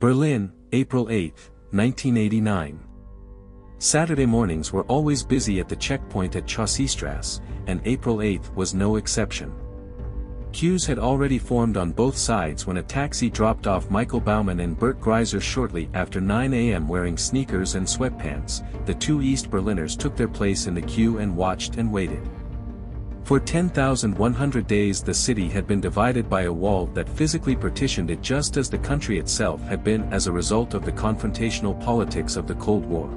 Berlin, April 8, 1989. Saturday mornings were always busy at the checkpoint at Chaussee-Strasse, and April 8 was no exception. Queues had already formed on both sides when a taxi dropped off Michael Baumann and Bert Greiser shortly after 9 a.m. wearing sneakers and sweatpants, the two East Berliners took their place in the queue and watched and waited. For 10,100 days the city had been divided by a wall that physically partitioned it just as the country itself had been as a result of the confrontational politics of the Cold War.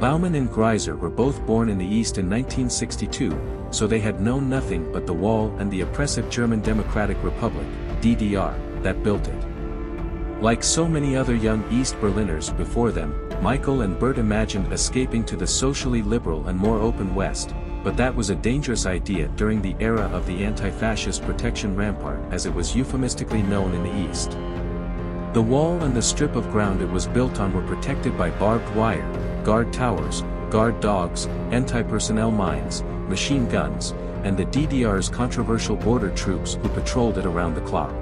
Baumann and Greiser were both born in the East in 1962, so they had known nothing but the wall and the oppressive German Democratic Republic, DDR, that built it. Like so many other young East Berliners before them, Michael and Bert imagined escaping to the socially liberal and more open West, but that was a dangerous idea during the era of the anti-fascist protection rampart as it was euphemistically known in the East. The wall and the strip of ground it was built on were protected by barbed wire, guard towers, guard dogs, anti-personnel mines, machine guns, and the DDR's controversial border troops who patrolled it around the clock.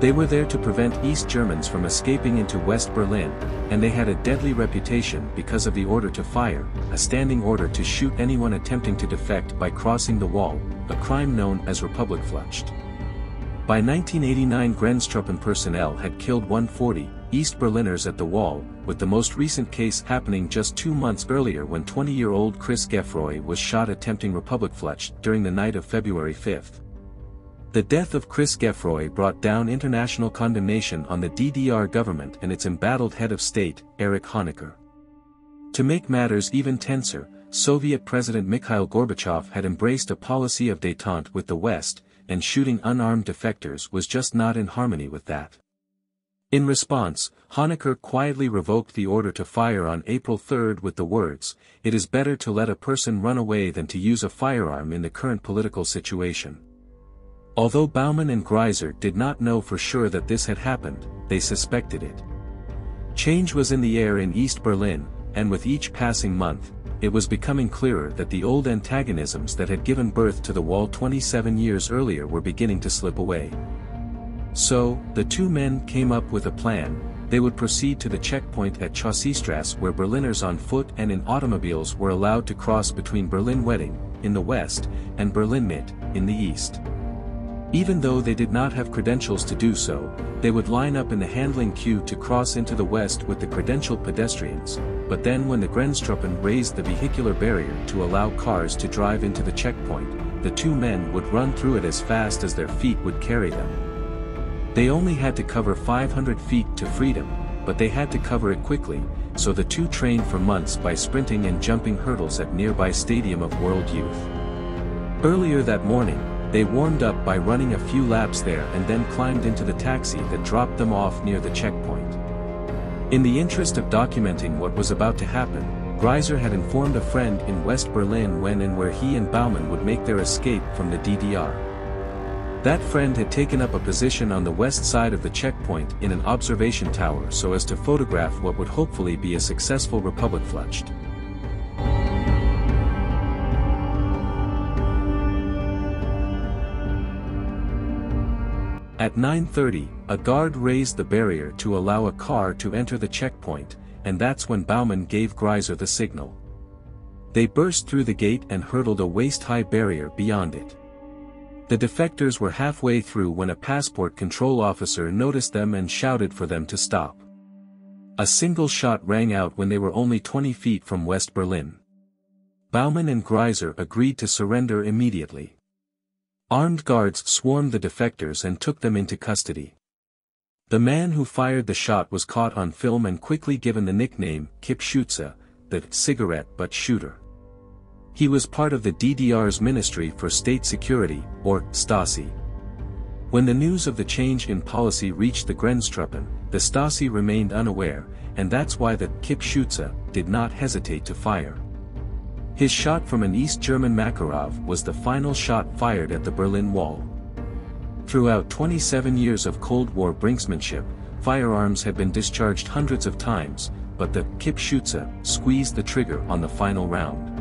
They were there to prevent East Germans from escaping into West Berlin, and they had a deadly reputation because of the order to fire, a standing order to shoot anyone attempting to defect by crossing the wall, a crime known as Republikflucht. By 1989 Grenztruppen personnel had killed 140, East Berliners at the wall, with the most recent case happening just two months earlier when 20-year-old Chris Gueffroy was shot attempting Republikflucht during the night of February 5. The death of Chris Gueffroy brought down international condemnation on the DDR government and its embattled head of state, Erich Honecker. To make matters even tenser, Soviet President Mikhail Gorbachev had embraced a policy of détente with the West, and shooting unarmed defectors was just not in harmony with that. In response, Honecker quietly revoked the order to fire on April 3 with the words, it is better to let a person run away than to use a firearm in the current political situation. Although Baumann and Greiser did not know for sure that this had happened, they suspected it. Change was in the air in East Berlin, and with each passing month, it was becoming clearer that the old antagonisms that had given birth to the wall 27 years earlier were beginning to slip away. So, the two men came up with a plan, they would proceed to the checkpoint at Chaussee-Strasse where Berliners on foot and in automobiles were allowed to cross between Berlin-Wedding, in the west, and Berlin-Mitte, in the east. Even though they did not have credentials to do so, they would line up in the handling queue to cross into the west with the credentialed pedestrians, but then when the Grenztruppen raised the vehicular barrier to allow cars to drive into the checkpoint, the two men would run through it as fast as their feet would carry them. They only had to cover 500 feet to freedom, but they had to cover it quickly, so the two trained for months by sprinting and jumping hurdles at nearby Stadium of World Youth. Earlier that morning, they warmed up by running a few laps there and then climbed into the taxi that dropped them off near the checkpoint. In the interest of documenting what was about to happen, Greiser had informed a friend in West Berlin when and where he and Baumann would make their escape from the DDR. That friend had taken up a position on the west side of the checkpoint in an observation tower so as to photograph what would hopefully be a successful Republic Republikflucht. At 9.30, a guard raised the barrier to allow a car to enter the checkpoint, and that's when Baumann gave Greiser the signal. They burst through the gate and hurdled a waist-high barrier beyond it. The defectors were halfway through when a passport control officer noticed them and shouted for them to stop. A single shot rang out when they were only 20 feet from West Berlin. Baumann and Greiser agreed to surrender immediately. Armed guards swarmed the defectors and took them into custody. The man who fired the shot was caught on film and quickly given the nickname Kippschütze, the cigarette butt shooter. He was part of the DDR's Ministry for State Security, or Stasi. When the news of the change in policy reached the Grenztruppen, the Stasi remained unaware, and that's why the Kippschütze did not hesitate to fire. His shot from an East German Makarov was the final shot fired at the Berlin Wall. Throughout 27 years of Cold War brinksmanship, firearms had been discharged hundreds of times, but the Kippschütze squeezed the trigger on the final round.